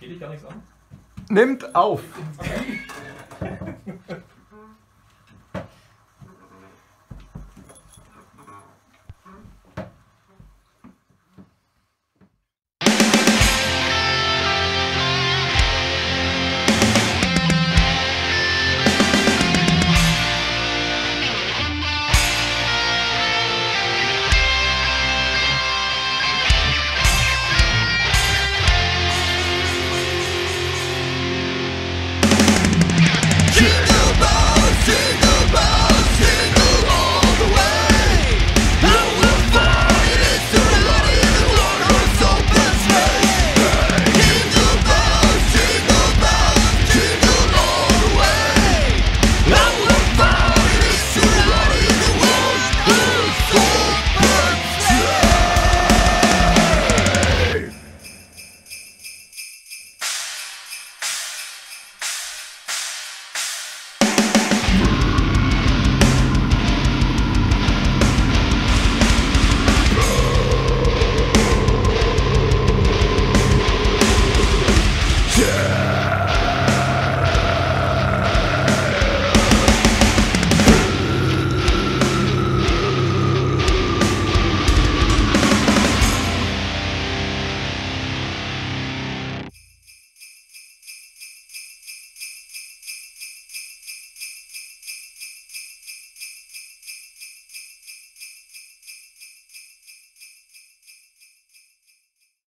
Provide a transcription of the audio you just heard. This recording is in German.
Geht dich gar nichts an? Nimmt auf. Yeah.